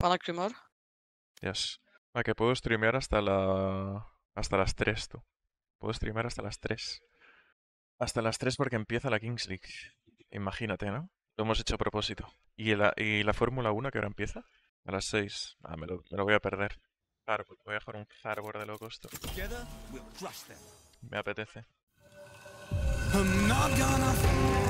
Van a. Yes. Va, que puedo streamear hasta la... hasta las 3, tú. Puedo streamear hasta las 3. Hasta las 3 porque empieza la Kings League. Imagínate, ¿no? Lo hemos hecho a propósito. ¿Y la, y la Fórmula 1 que ahora empieza? A las 6. Ah, me lo, me lo voy a perder. Claro, voy a jugar un Zarbor de crush them. Me apetece. I'm not gonna fall.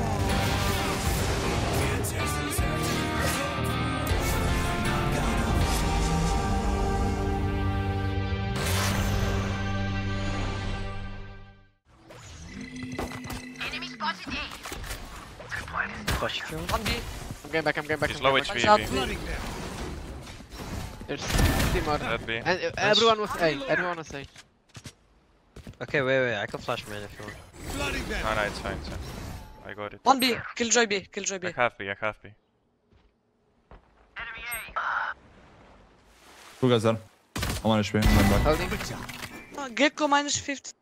Flash kill. One B. I'm going back, I'm going back. He's I'm low back. HP. Shot. B. flooding them. There's three more. That B. And uh, everyone was A. Everyone was A. Okay, wait, wait. I can flash mid if you want. Flooding them. No, no, it's fine, it's fine. I got it. One B. Kill Killjoy B. Killjoy B. I have B, I have B. Two guys there. I want HP. I'm going back. Holding. Oh, Gecko minus 50.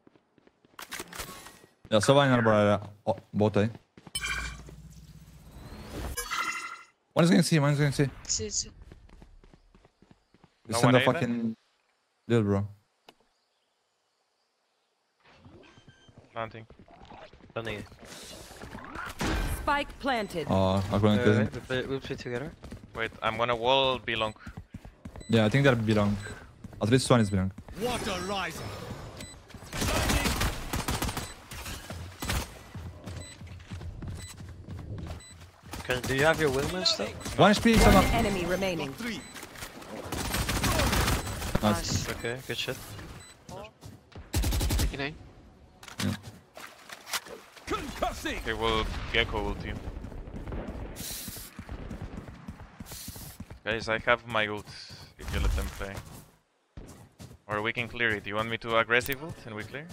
Ja, Sova är bara oh, bot A. One is going C, one is going to See, see. You No send one a A then? fucking... Deal, bro. Planting. Planning. Spike planted. Oh, I'm going to wait, wait. We'll play, we'll play together. Wait, I'm gonna wall B long. Yeah, I think they're B long. At least one is B long. Water rising. Can, do you have your wingman still? One HP, One someone. enemy remaining. Three. Nice. Nice. Okay, good shit. Taking A. Concussing. Okay, will Gecko will you. Guys, I have my ult if you let them play. Or we can clear it. You want me to aggressive ult and we clear?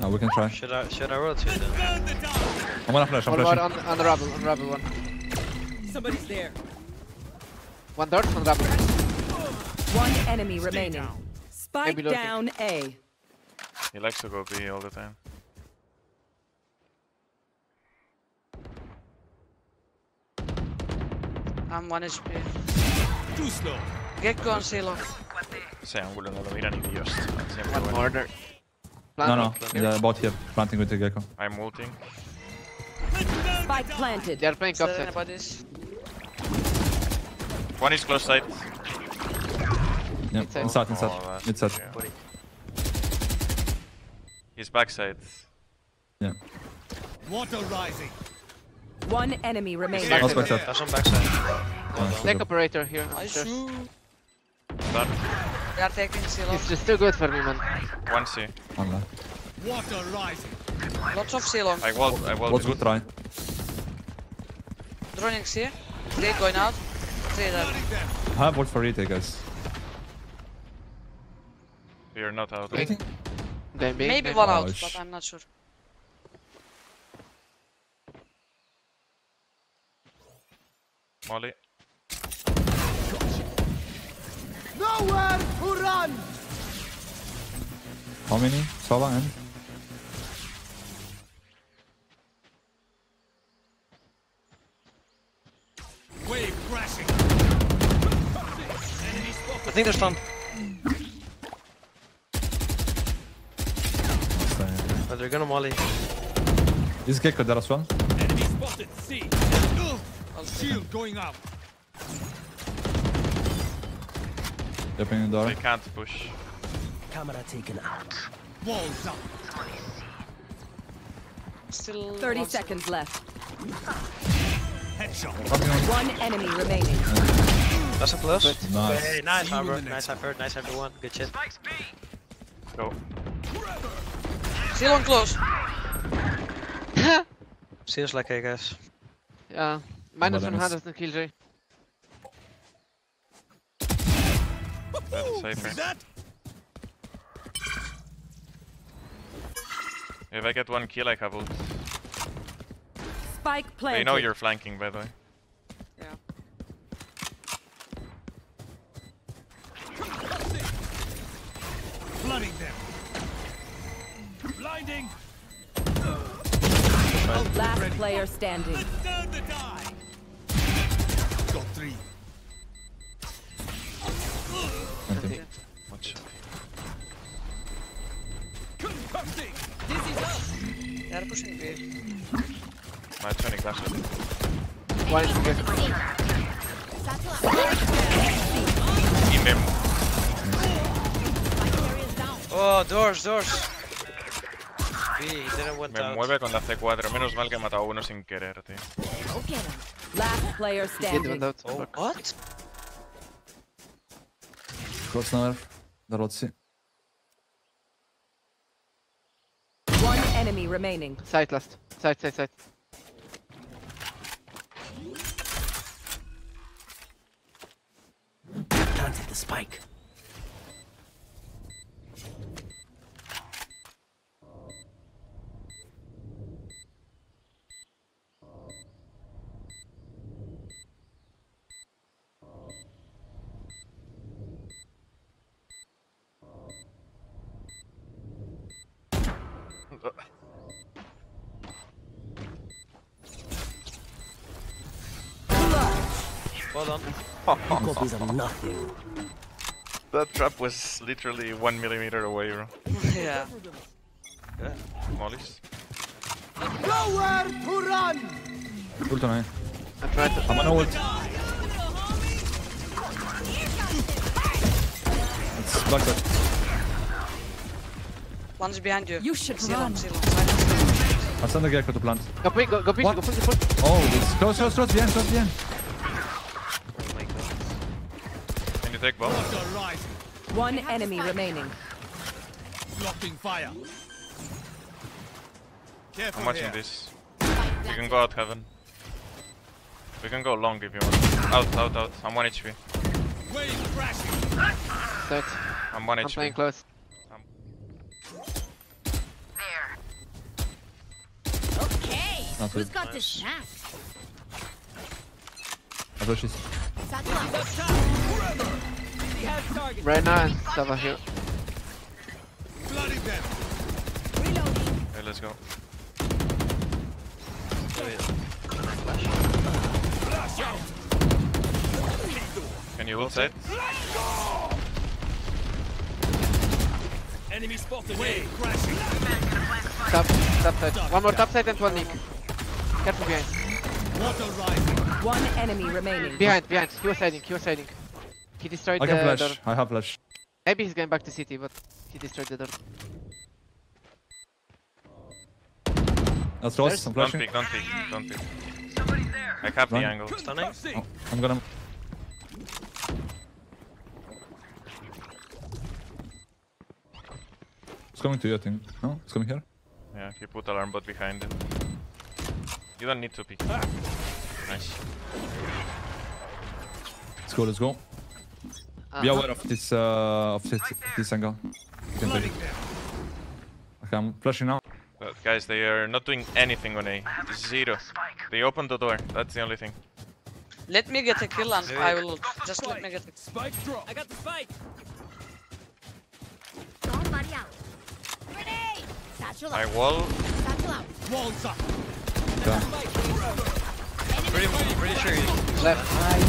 No, we can try. Should I should I rotate then? Burn the town. I'm gonna flash, I'm One more flashing. on, on the rubble, on the rubble one. Somebody's there. One third on the rubble. One enemy remaining. down. Spike Maybe down A. He likes to go B all the time. I'm 1 HP. Too slow. Gecko on C long. Ese ángulo no lo mira ni Dios. Siempre One bueno. More there. No, Plant no. one. Yeah, bot here. Planting with the gecko. I'm ulting. Spike planted. They are playing Is there One is close side. Yeah, Inside. inside, inside. Oh, that's Inside. okay. He's backside. Yeah. Water rising. One enemy remaining. Here. Last backside. That's on backside. Nice, Tech good. operator here. Nice. upstairs. Done. They are taking C long. It's just too good for me, man. One C. One left. Water rising. Lots of C long. I walled. I walled. What's it. good try? Droning C. Three going out. Three there. I have ult for retake, guys. We are not out. Wait. Maybe maybe. one out, Oh, but I'm not sure. Molly. Nowhere to run. How many? Sova and? Wave crashing. I think there's one. But oh, they're gonna molly. Is gecko there as well? Enemy spotted. C. Ugh. Shield going up. Jumping in the door. They can't push. Walls up. Still 30 one seconds left. Headshot. One enemy remaining. That's a plus. Nice. Hey, nice, See you in Arbor. the Nice effort. Nice everyone. Good shit. Go. C long close. Seems like I guess. Yeah. Minus Well, one then hand on Killjoy. That's safer. That If I get one kill, I have ult. Spike planted. They know you're flanking, by the way. Yeah. flooding them. Blinding. Last player standing. Turn the die. Got three. Oh, doors, doors. Me mueve con la C4. Menos mal que he matado a uno sin querer, tío. Last player oh, what? Close now. Där åt sig. One enemy remaining. Side last. Side, side, side. Planted the spike. Well done. Copies of nothing. That trap was literally one millimeter away, bro. yeah. Mollies. Nowhere to run! Ult on A. Eh? I tried to. I'm on ult. It's black side. One's behind you. You should C long, run. C long. Side. I'll send the gecko to plant. Go big, go, go big, What? go push, go push. Oh, it's close, close, close, behind, close, behind. Oh take bomb? One enemy remaining. Blocking fire. Careful I'm watching here. this. We can go out heaven. We can go long if you want. Out, out, out. I'm 1 HP. Wave I'm 1 I'm HP. playing close. Okay, Not who's good. got the snack? I flash this. Satchel out. Right now, and Sova here. Bloody them. Okay, let's go. Can you ult side? Enemy spotted. Wave crashing. Top, top side. One more top side and one nick. Careful behind. Water rising. One enemy remaining. Behind, behind. He was hiding, he was hiding. He destroyed I the can door. I have flash. Maybe he's going back to city, but he destroyed the door. That's close. There's- I'm Don't peek, don't peek, don't peek. I have the angle. Stunning. Oh, I'm gonna. It's coming to you, I think. No, it's coming here. Yeah, he put alarm bot behind it. You don't need to peek. Nice. Let's go. Let's go. Be Uh-huh. aware of this. Uh, of this, this angle. You can take it. Okay, I'm flashing now. But guys, they are not doing anything on A. Zero. They opened the door. That's the only thing. Let me get a kill and I will just let me get a Spike drop. I got the spike. Somebody out. Grenade. Satchel My out. wall. Satchel out. Walls up. Pretty, pretty sure he's Left. Last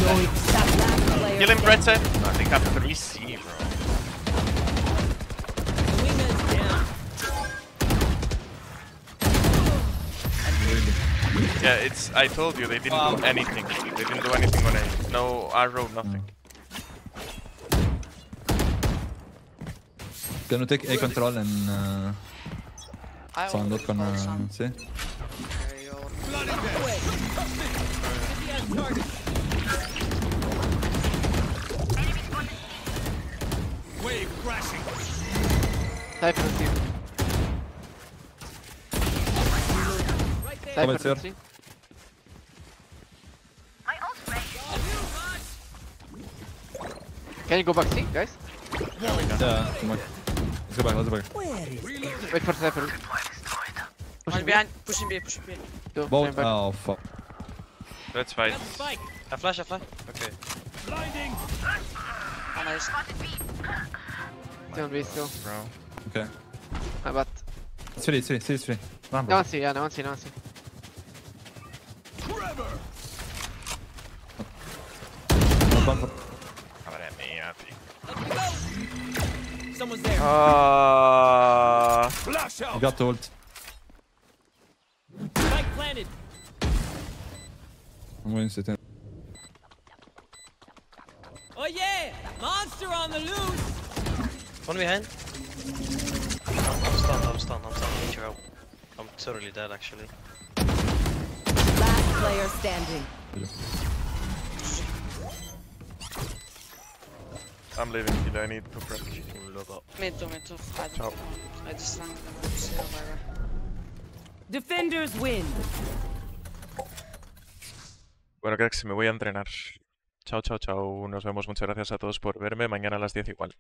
player Kill him, standing. Brett said. No, they have 3C, bro. Yeah, it's. I told you they didn't do anything. They didn't do anything on A. No arrow, nothing. Gonna take A control and uh, I so I'm not gonna call some. see. Wave crashing. Cypher and C. Cypher Comments here. and C. Can you go back C, guys? Yeah, come on. Let's go back. Let's go back. Wait for Cypher. One Pushing behind, pushing B, pushing B. Go, Both. Oh fuck. Let's fight. I flash, I flash. Okay. Blinding. Oh, nice. Still on B still. Bro. Okay. Uh, but It's free. It's free. See, it's free. Run, no bro. one C, yeah, no one C, no one C. Trevor. Run, run. Madre mía, tío. Someone's there. Ah. Flash Flash You out. got the ult. Spike planted. I'm going to sit in. Oh yeah! Monster on the loose! One behind. I'm, I'm stunned, I'm stunned, I'm stunned. I need your help. I'm totally dead actually. Last player standing. I'm leaving Killa, I need to prep. Log up. Me too, me too. I don't know. I just ran. See. Defenders win. Bueno, cracks, me voy a entrenar. Chao, chao, chao. Nos vemos. Muchas gracias a todos por verme. Mañana a las 10 igual.